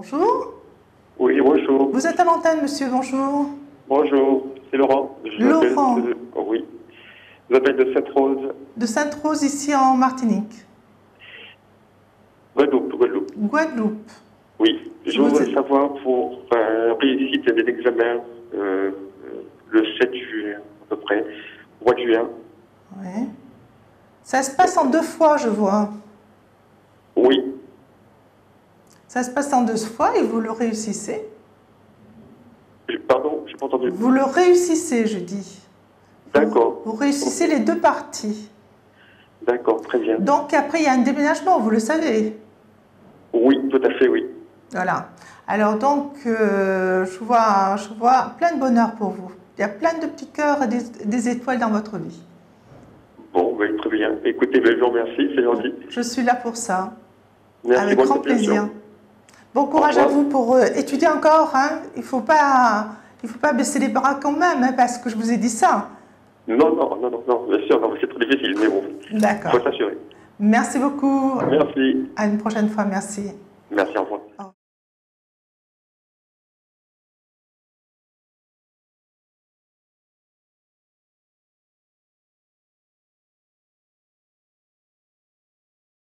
Bonjour. Oui, bonjour. Vous êtes à l'antenne, monsieur, bonjour. Bonjour, c'est Laurent. Je Laurent. de- oh, oui. Je vous appelle de Sainte-Rose, De Sainte-Rose, ici en Martinique. Guadeloupe, Guadeloupe. Guadeloupe. Oui, je vous voudrais ai- savoir pour euh, réussite des examens euh, euh, le 7 juin, à peu près, au mois de juin. Oui. Ça se passe en deux fois, je vois. Oui, Ça se passe en deux fois et vous le réussissez. Je- pardon, j'ai pas entendu. Vous le réussissez, je dis. D'accord, Vous réussissez les deux parties. d'accord, très bien. Donc après, il y a un déménagement, vous le savez. Oui, tout à fait, oui. Voilà. Alors donc, euh, je, vois, je vois plein de bonheur pour vous. Il y a plein de petits cœurs et des, des étoiles dans votre vie. Bon, ben, très bien. Écoutez, ben, je vous remercie, c'est gentil. Je suis là pour ça. Merci, Avec grand plaisir. Bon courage à vous pour euh, étudier encore. hein. Il ne faut, pas- il faut pas baisser les bras quand même, hein, parce que je vous ai dit ça. Non, non, non, non, non, bien sûr, c'est très difficile, mais bon, il D'accord. faut s'assurer. Merci beaucoup. Merci. À une prochaine fois. Merci.